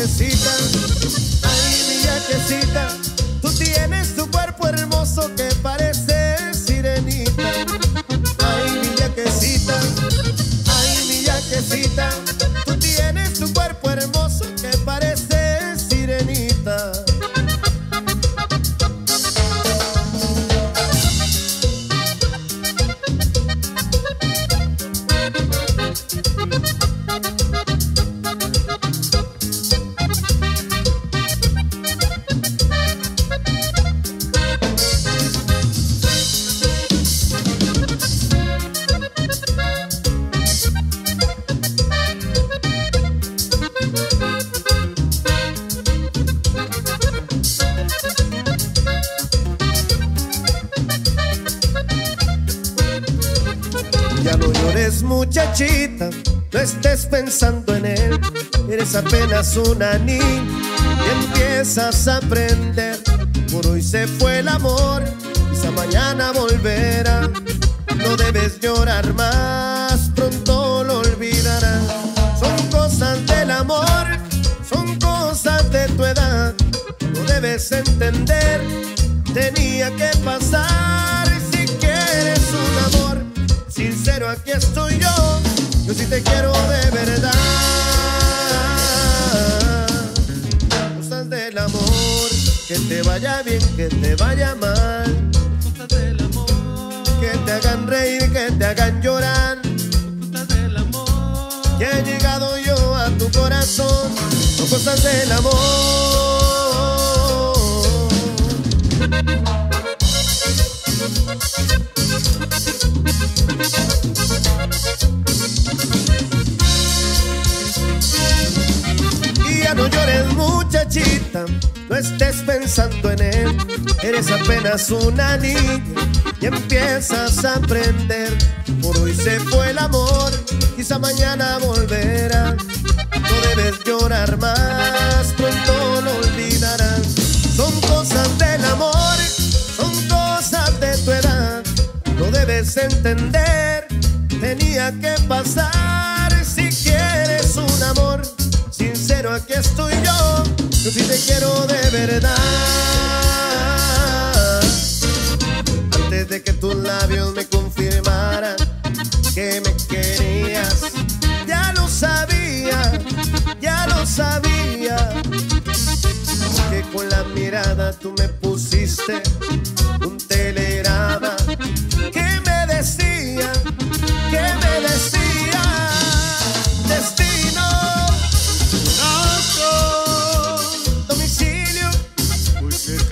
viajecita, ay viajecita. Ya no llores muchachita, no estés pensando en él. Eres apenas una niña y empiezas a aprender. Por hoy se fue el amor, quizá mañana volverá. No debes llorar más, pronto lo olvidarás. Son cosas del amor, son cosas de tu edad. No debes entender, tenía que pasar. Aquí estoy yo. Yo sí te quiero de verdad. Cosas del amor, que te vaya bien, que te vaya mal. Cosas del amor, Que te hagan reír, que te hagan llorar. cosas del amor. Que he llegado yo a tu corazón. Son cosas del amor. Llores muchachita, no estés pensando en él. Eres apenas una niña y empiezas a aprender. Por hoy se fue el amor, quizá mañana volverá. No debes llorar más, pronto lo olvidarás. Son cosas del amor, son cosas de tu edad. No debes entender, tenía que pasar. Si quieres aquí estoy yo. Yo sí te quiero de verdad. Antes de que tus labios me confirmaran que me querías, ya lo sabía, ya lo sabía. Que con la mirada tú me pusiste